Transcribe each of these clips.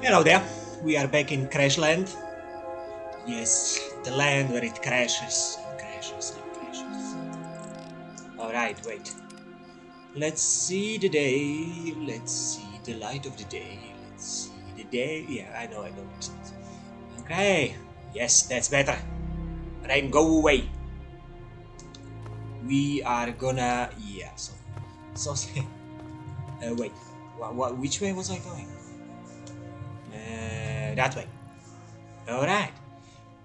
Hello there. We are back in Crashland. Yes, the land where it crashes and crashes and crashes. Alright, wait. Let's see the day. Let's see the light of the day. Let's see the day. Yeah, I know, I know. Okay. Yes, that's better. Rain, go away. We are gonna. Yeah, so. So. uh, wait. What, what, which way was I going? Uh, that way. Alright.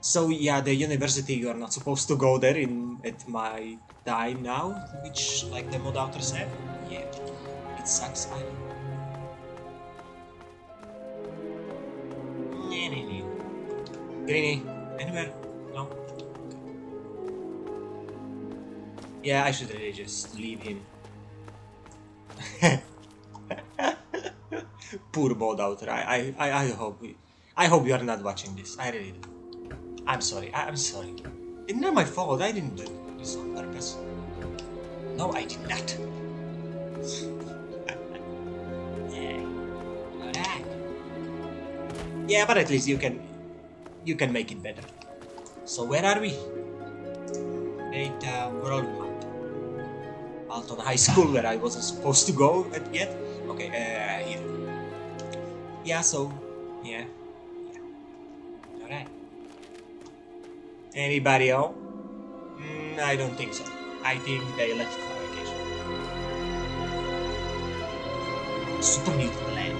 So yeah, the university you are not supposed to go there in at my time now, which like the mod author said. Yeah. It sucks, I know. Greeny, anywhere? No? Yeah, I should really just leave him. Poor mod author. I, I, I, hope I hope you are not watching this. I really do. I'm sorry. I, I'm sorry. It's not my fault. I didn't do this on purpose. No, I did not. yeah. But at least you can, you can make it better. So where are we? Data world map. Alton High School, where I wasn't supposed to go yet. Okay, uh, here. Yeah, so, yeah. yeah. Alright. Anybody else? Mm, I don't think so. I think they left for vacation. Super Mutant Land.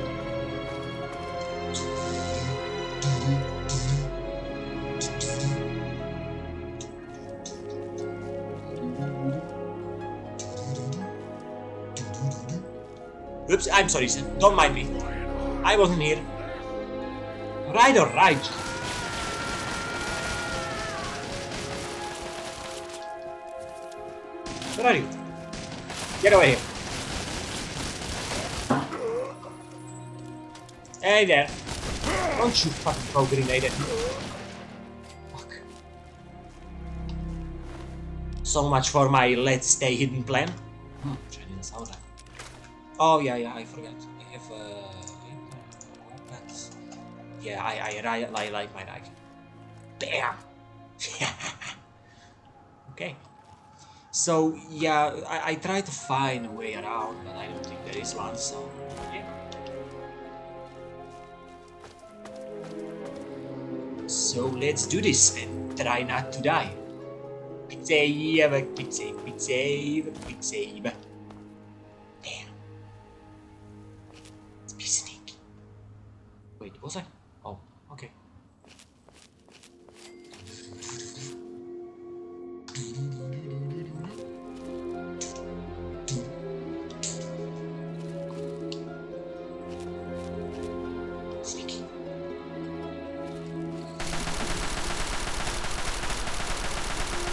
Oops, I'm sorry, sir. Don't mind me. I wasn't here. Right or right? Where are you? Get away here. Hey there. Don't you fucking throw grenade at me. Fuck. So much for my let's stay hidden plan. Hmm. Oh yeah, yeah, I forgot. Yeah, I, I, I, I like my knife. Bam! okay. So yeah, I, I try to find a way around, but I don't think there is one. So yeah. So let's do this and try not to die. Quick save, quick save. Damn. Let's be sneaky. Wait, was I?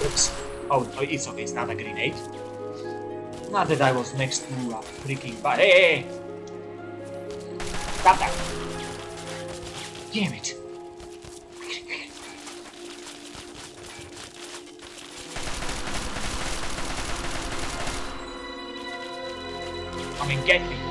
Oops. Oh, it's okay, it's not a grenade. Not that I was next to a freaking but hey, hey, hey! Stop that! Damn it! Come and get me!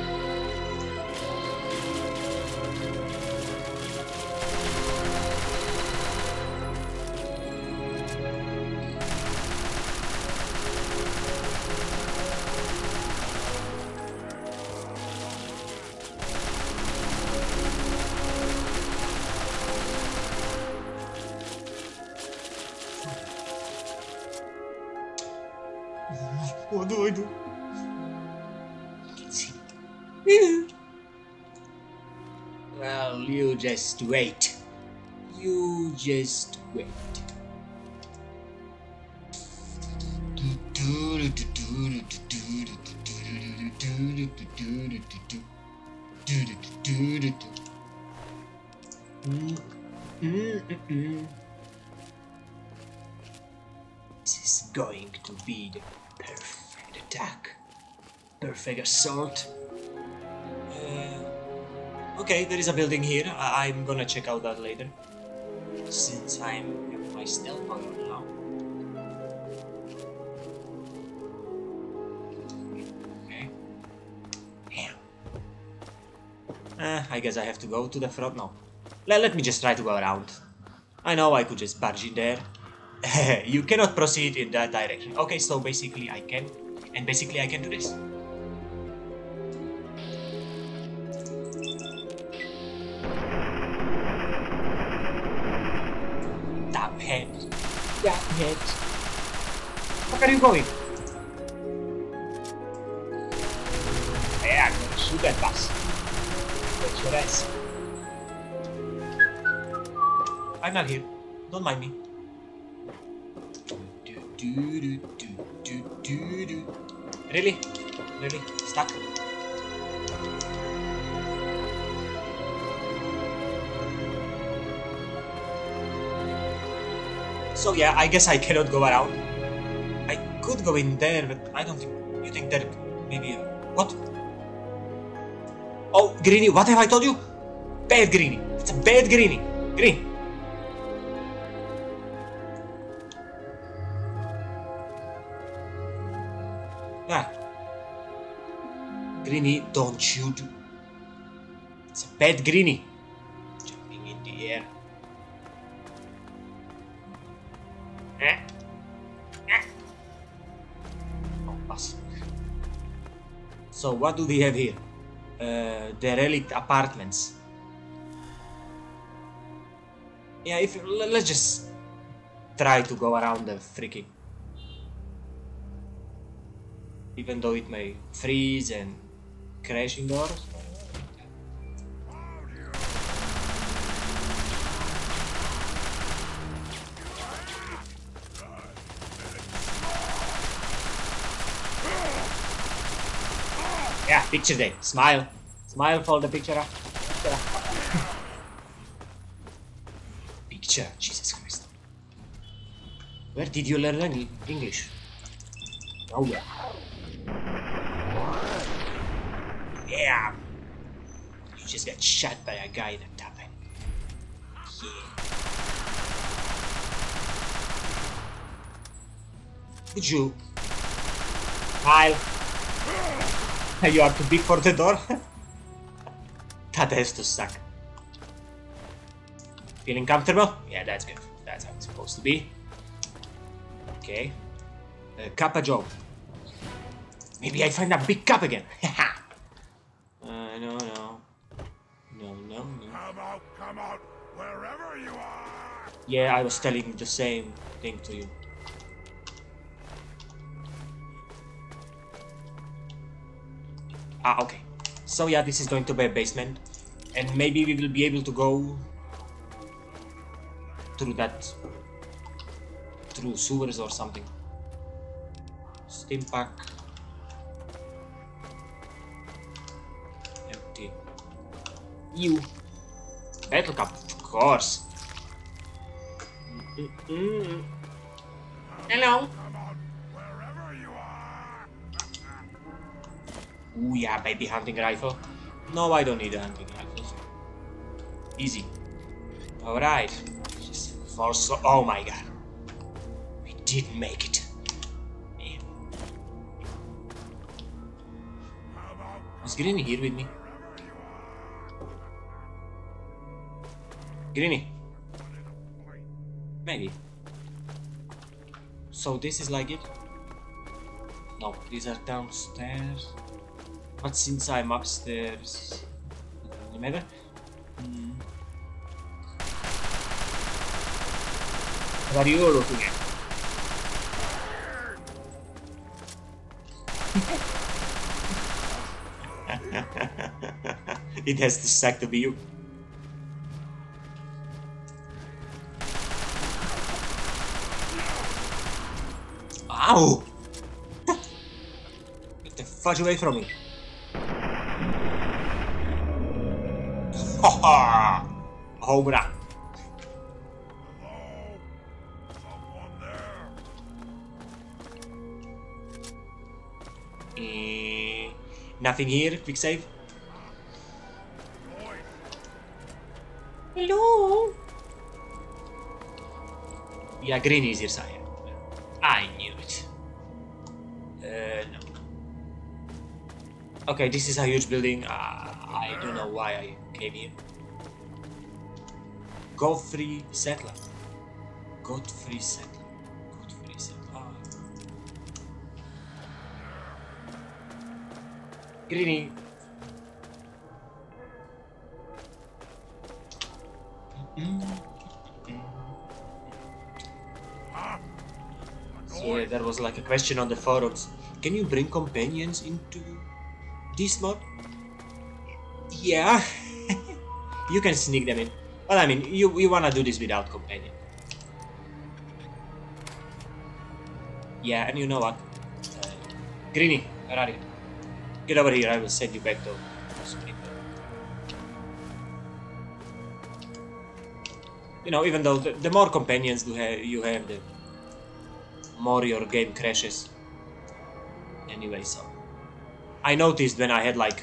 Well, you just wait. You just wait. This is going to be the perfect attack. Perfect assault. Uh, okay, there is a building here. I- I'm gonna check out that later. Since I'm at my stealth mode now. Okay. Damn. Eh, I guess I have to go to the front now. Let, let me just try to go around. I know I could just barge in there. you cannot proceed in that direction. Okay, so basically I can. And basically I can do this. Damn head. Where are you going? Yeah, I'm gonna shoot that bus. That's your ass. I'm not here. Don't mind me. Do, do, do, do, do, do, do. Really? Really? Stuck? So yeah, I guess I cannot go around. I could go in there, but I don't think... You think that maybe... Uh, what? Oh, Greeny, what have I told you? Bad Greeny. It's a bad Greeny. Green. Ah. Greeny, don't you do... It's a bad Greeny. Eh? Eh? Oh. So what do we have here? Uh, the relict apartments. Yeah, if let's just try to go around the freaking. Even though it may freeze and crash indoors. Picture day. Smile. Smile for the picture. up. Picture. Jesus Christ. Where did you learn English? Nowhere. Yeah. You just got shot by a guy in a tavern. Yeah. Would you? Smile. You are too big for the door? that has to suck. Feeling comfortable? Yeah, that's good. That's how it's supposed to be. Okay. Uh, Kappa Joe. Maybe I find a big cup again. Uh, no, no. No, no, no. Come out, come out, wherever you are! Yeah, I was telling the same thing to you. Ah, okay. So yeah, this is going to be a basement. And maybe we will be able to go through that through sewers or something. Stimpak. Empty. You. Bottle cap, of course. Mm-mm. Hello. Ooh yeah, baby hunting rifle. No, I don't need a hunting rifle. Easy. Alright. Fall so oh my god. We did make it. Man. Greeny here with me? Greeny? Maybe. So this is like it? No, these are downstairs. But since I'm upstairs, doesn't really matter. Hmm. What are you looking at? it has be you. Ow! Get the fudge away from me. Ha ha! Home run. hello? Someone there? Eh, nothing here. Quick save. Hello. Yeah, green is here, sire. I knew it. Uh, no. Okay, this is a huge building. Uh, I don't know why I came here. Godfrey Settler. Godfrey Settler. Godfrey Settler. Ah. Greeny. So yeah, there was like a question on the forums. Can you bring companions into this mod? Yeah, you can sneak them in. But I mean, you you wanna do this without companion. Yeah, and you know what? Uh, Greeny, where are you? Get over here, I will send you back Springfield. You know, even though the, the more companions you have, you have, the more your game crashes. Anyway, so I noticed when I had like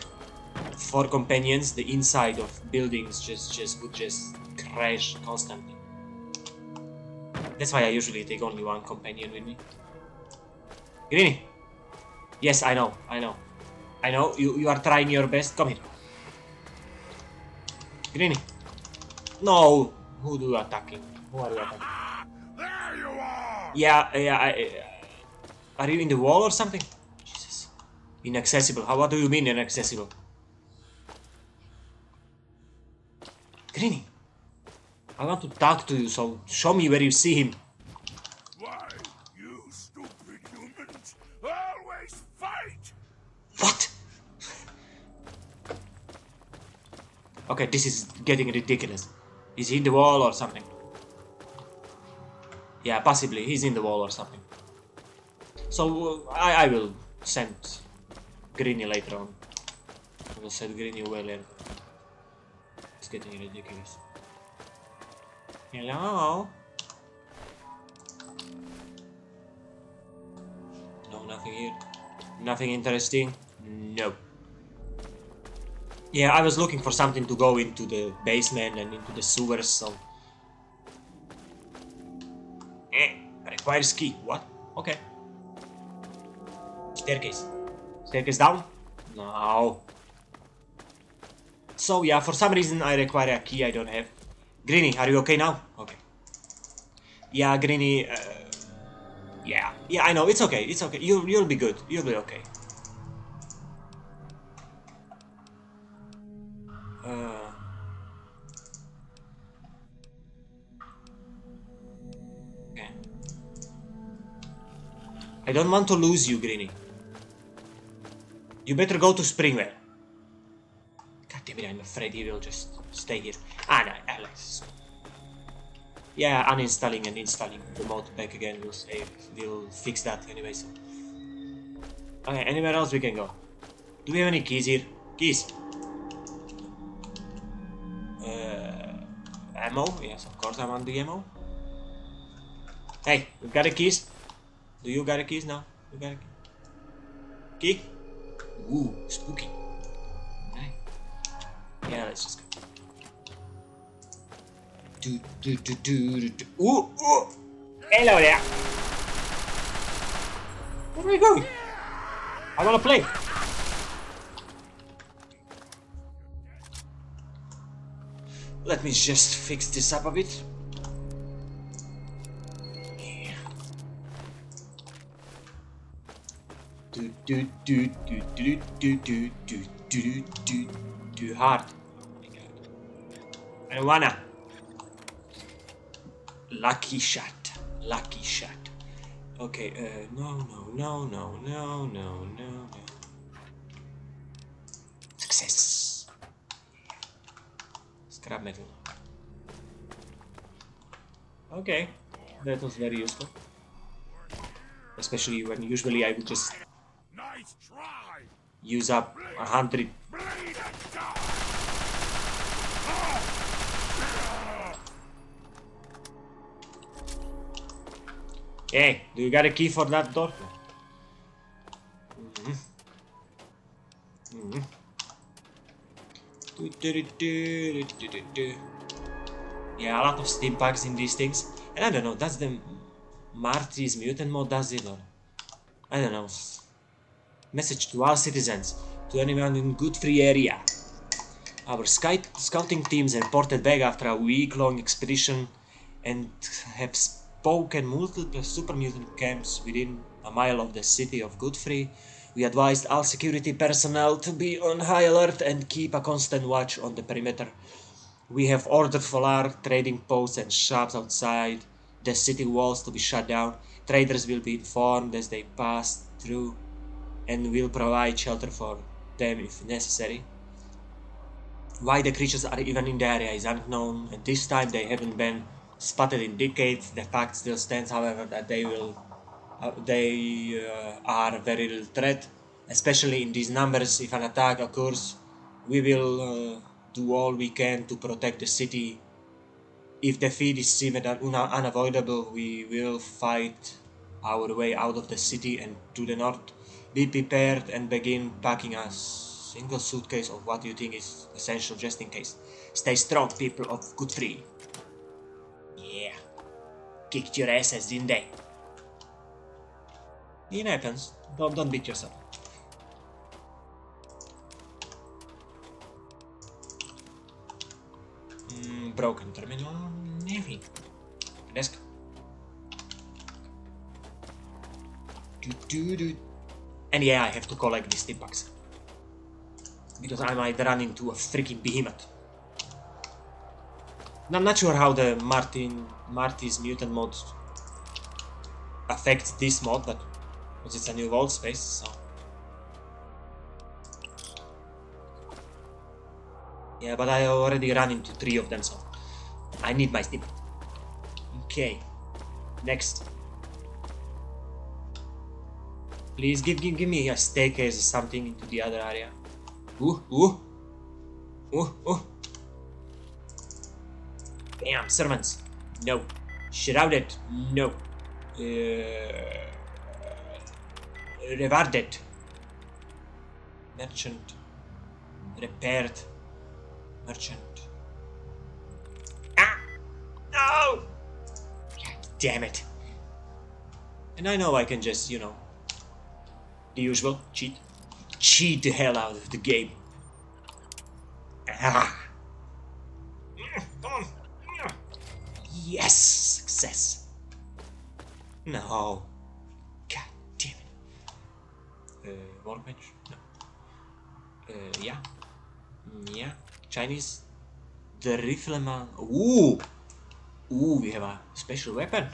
four companions, the inside of buildings just just would just crash constantly. That's why I usually take only one companion with me. Greeny! Yes, I know, I know. I know, you, you are trying your best. Come here. Greeny! No! Who do you attacking? Who are you attacking? There you are! Yeah, yeah, I, uh, Are you in the wall or something? Jesus. Inaccessible. How, what do you mean inaccessible? Greeny! I want to talk to you, so show me where you see him. Why, you stupid humans always fight! What? Okay, this is getting ridiculous. Is he in the wall or something? Yeah, possibly. He's in the wall or something. So, uh, I, I will send Greeny later on. I will send Greeny away later. Getting ridiculous. Hello? No, nothing here. Nothing interesting? No. Yeah, I was looking for something to go into the basement and into the sewers, so... Eh, requires key. What? Okay. Staircase. Staircase down? No. So yeah, for some reason I require a key I don't have. Greeny, are you okay now? Okay. Yeah, Greeny, uh, yeah, yeah, I know, it's okay, it's okay, you'll, you'll be good, you'll be okay. Uh, okay. I don't want to lose you, Greeny. You better go to Springwell. It, I'm afraid he will just stay here. Ah, no, Alex. Yeah, uninstalling and installing the mod back again will save, will fix that anyway, so. Okay, anywhere else we can go? Do we have any keys here? Keys? Uh, ammo? Yes, of course I want the ammo. Hey, you got a keys? Do you got a keys now? You got a key? Key? Ooh, spooky. Okay. Yeah, let's just go. Do, do, do, do, do, do. Ooh, ooh! Hello there! Where are we going? I wanna play! Let me just fix this up a bit. Yeah. Do do do do do do do do do do do hard. I wanna. Lucky shot. Lucky shot. Okay, uh, no, no, no, no, no, no, no, no. Success. Scrap metal. Okay, that was very useful. Especially when usually I would just use up a hundred. Bleed and die! Hey, do you got a key for that door? Mm-hmm. Mm-hmm. Do, do, do, do, do, do, do. Yeah, a lot of stimpaks in these things. And I don't know, that's the Marty's mutant Mode does it or I don't know. Message to all citizens, to anyone in Godfrey area. Our sky scouting teams reported back after a week-long expedition and have spoken multiple super mutant camps within a mile of the city of Godfrey. We advised all security personnel to be on high alert and keep a constant watch on the perimeter. We have ordered Folar trading posts and shops outside the city walls to be shut down. Traders will be informed as they pass through and will provide shelter for them if necessary. Why the creatures are even in the area is unknown. and this time, they haven't been spotted in decades. The fact still stands, however, that they will uh, they uh, are a very little threat, especially in these numbers. If an attack occurs, we will uh, do all we can to protect the city. If defeat is seemed un- unavoidable, we will fight our way out of the city and to the north. Be prepared and begin packing a single suitcase of what you think is essential just in case. Stay strong, people of Godfrey. Yeah. Kicked your asses, didn't they? It happens. Don't, don't beat yourself. Mm, broken terminal. Maybe. Let's. Do, do, do. And yeah, I have to collect these timpaks. Because I might run into a freaking behemoth. I'm not sure how the Martin Marty's mutant mode affects this mod, but it's a new vault space, so yeah. But I already ran into three of them, so I need my snip. Okay, next. Please give give give me a staircase or something into the other area. Ooh ooh ooh ooh. Damn, servants. No. Shrouded. No. Uh, rewarded. Merchant. Repaired. Merchant. Ah! No! God damn it. And I know I can just, you know, the usual, cheat. Cheat the hell out of the game. Ah! Yes! Success! No. God damn it. Uh, workbench? No. Uh, yeah. Mm, Yeah. Chinese. The rifleman. Ooh! Ooh, we have a special weapon.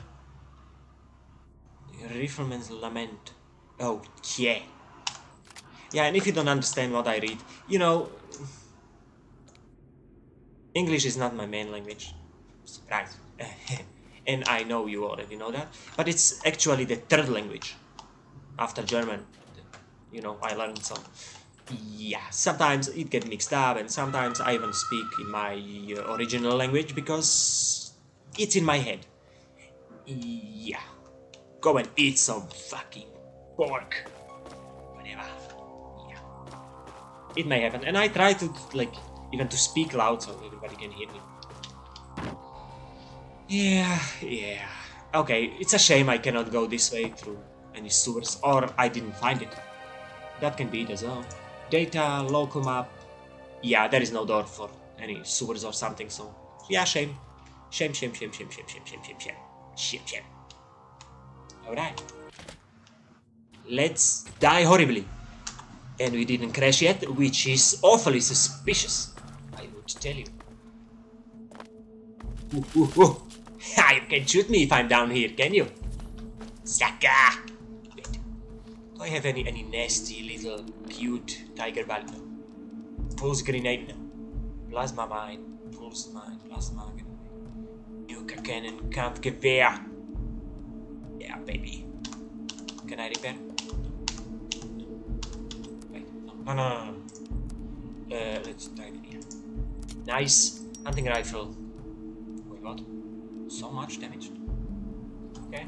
Rifleman's Lament. Oh, yeah. Yeah, and if you don't understand what I read, you know, English is not my main language. Surprise. and I know you already know that. But it's actually the third language after German. You know, I learned some. Yeah, sometimes it get mixed up, and sometimes I even speak in my uh, original language because it's in my head. Yeah. Go and eat some fucking pork. Whatever. Yeah. It may happen. And I try to, like, even to speak loud so everybody can hear me. Yeah, yeah. Okay, it's a shame I cannot go this way through any sewers, or I didn't find it. That can be it as well. Data, local map. Yeah, there is no door for any sewers or something, so yeah, shame. Shame, shame, shame, shame, shame, shame, shame, shame, shame. Shame, shame. Alright. Let's die horribly. And we didn't crash yet, which is awfully suspicious. I would tell you. Ooh, ooh, ooh. Ha, you can shoot me if I'm down here, can you? Sucker! Wait. Do I have any any nasty little cute tiger ball? No. Pulse grenade? No. Plasma mine. Pulse mine. Plasma grenade. Nuka cannon. Kampfgewehr. Yeah, baby. Can I repair? Wait, no, no, no, no. no. Uh, let's try it here. Nice hunting rifle. Wait, what? So much damage. Okay.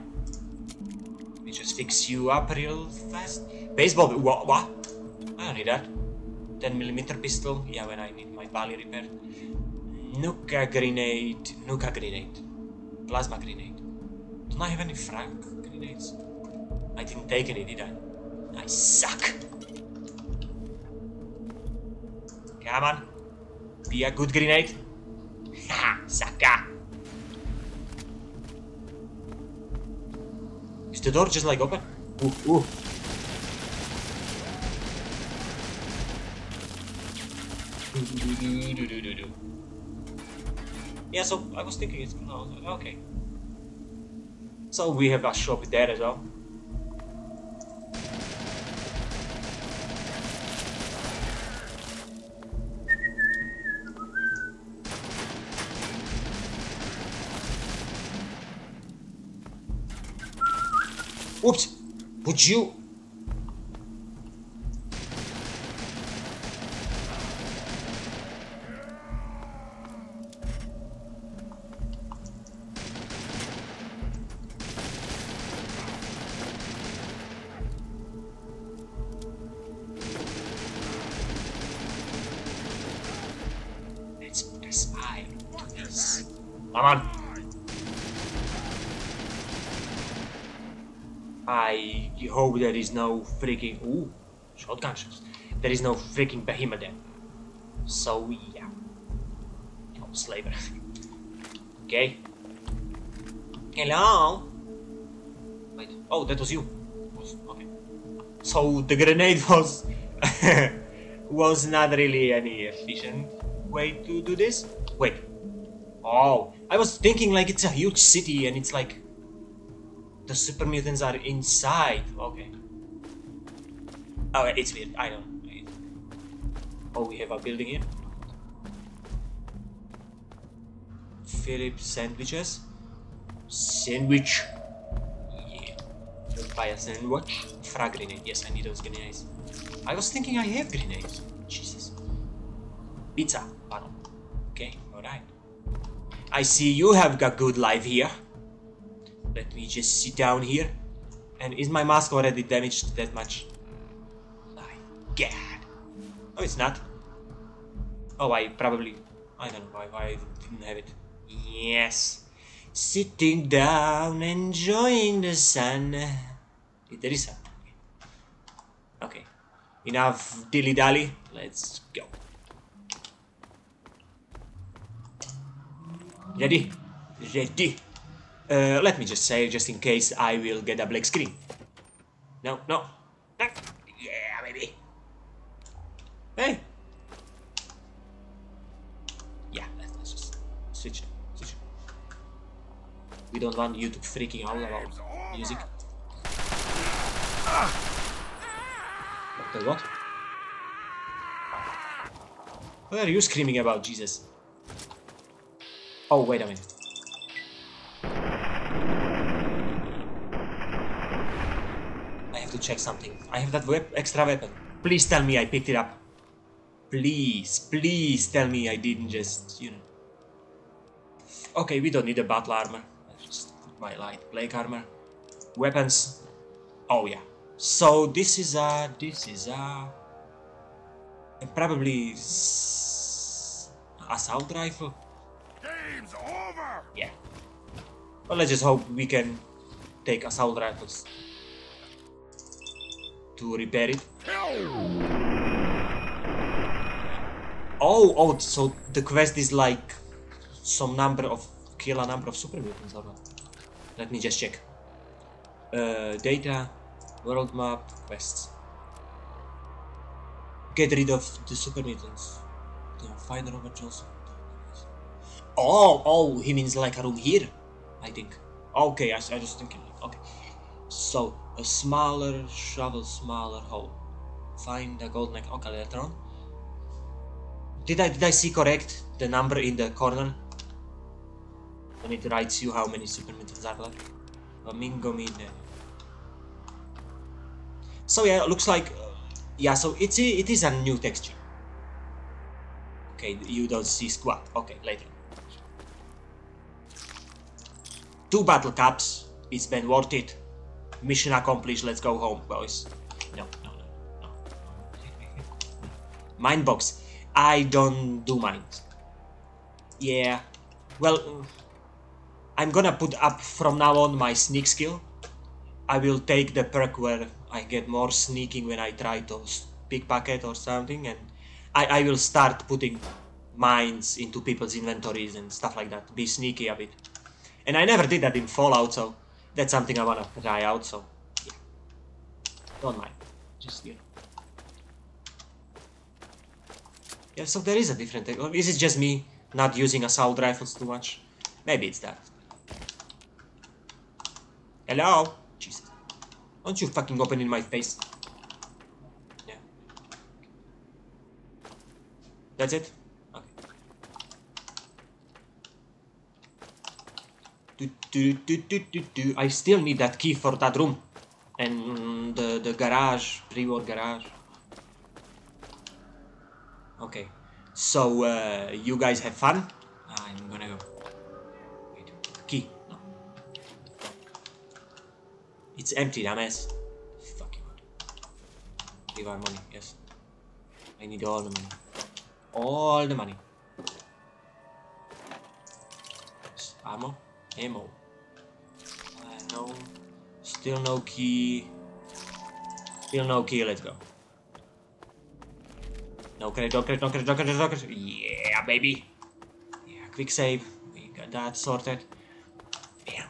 Let me just fix you up real fast. Baseball. What? What? I don't need that. 10 millimeter pistol. Yeah, when I need my body repaired. Nuka grenade. Nuka grenade. Plasma grenade. Don't I have any frag grenades? I didn't take any, did I? I suck. Come on. Be a good grenade. Ha! Saka! Is the door just like open? Ooh, ooh. Yeah, so I was thinking it's no, okay. So we have a shop there as well. Oops! Would you? Let's put a spy to this. Come on. I hope there is no freaking ooh shotgun shots. There is no freaking behemoth there. So yeah. Oh, slaver. okay. Hello. Wait. Oh, that was you. Okay. So the grenade was was not really any efficient way to do this. Wait. Oh, I was thinking like it's a huge city and it's like the super mutants are inside. Okay. Oh, it's weird. I don't. Oh, we have a building here. Philip sandwiches. Sandwich. Yeah. Buy a sandwich. Frag grenade. Yes, I need those grenades. I was thinking I have grenades. Jesus. Pizza. Pardon. Okay, alright. I see you have got good life here. Let me just sit down here. And is my mask already damaged that much? My god. Oh, it's not. Oh, I probably... I don't know why, I didn't have it. Yes. Sitting down, enjoying the sun. There is sun. Okay. Enough dilly-dally. Let's go. Ready? Ready. Uh, let me just say, just in case I will get a black screen. No, no. Yeah, baby. Hey. Yeah, let's, just switch. Switch. We don't want you to freaking out about music. What? What are you screaming about, Jesus? Oh, wait a minute. I have to check something. I have that wep extra weapon. Please tell me I picked it up. Please, please tell me I didn't just, you know. Okay, we don't need a battle armor. I just put my light plague armor. Weapons. Oh yeah. So this is a, this is a, probably assault rifle. Game's over! Yeah. Well, let's just hope we can take assault rifles to repair it. Oh, oh, so the quest is like some number of kill a number of super mutants or what? Let me just check. Uh, data, world map, quests. Get rid of the super mutants. The find Robert Johnson. Oh, oh, he means like a room here, I think. Okay, I, I was thinking. Okay, so a smaller shovel, smaller hole. Find the gold neck. Did I did I see correct the number in the corner? When it writes you how many super mutants are left. Flamingo mine. So yeah, it looks like uh, yeah. So it's a, it is a new texture. Okay, you don't see squat. Okay, later. Two bottle caps. It's been worth it. Mission accomplished. Let's go home, boys. No, no, no, no. Mind box. I don't do mines. Yeah. Well, mm, I'm gonna put up from now on my sneak skill. I will take the perk where I get more sneaking when I try to pickpocket or something, and I, I will start putting mines into people's inventories and stuff like that. Be sneaky a bit. And I never did that in Fallout, so that's something I wanna try out, so yeah. Don't mind. Just, you know. Yeah, so there is a different... Is it just me not using assault rifles too much? Maybe it's that. Hello? Jesus. Don't you fucking open in my face. Yeah. That's it? Okay. Do, do, do, do, do, do. I still need that key for that room. And the, the garage, pre-war garage. Okay. So, uh, you guys have fun? I'm gonna go. Wait, key. No. It's empty, dumbass. Fucking what? Give our money, yes. I need all the money. All the money. Yes. Ammo? Uh, no. Still no key. Still no key, let's go. No credit, no credit, no credit, no credit, no credit. Yeah, baby. Yeah, quick save. We got that sorted. Bam.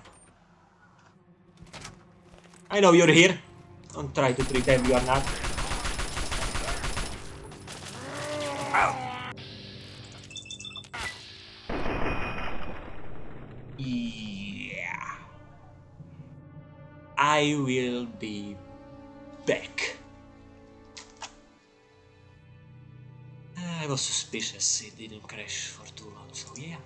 I know you're here. Don't try to pretend you are not. I will be back. I was suspicious it didn't crash for too long, so yeah.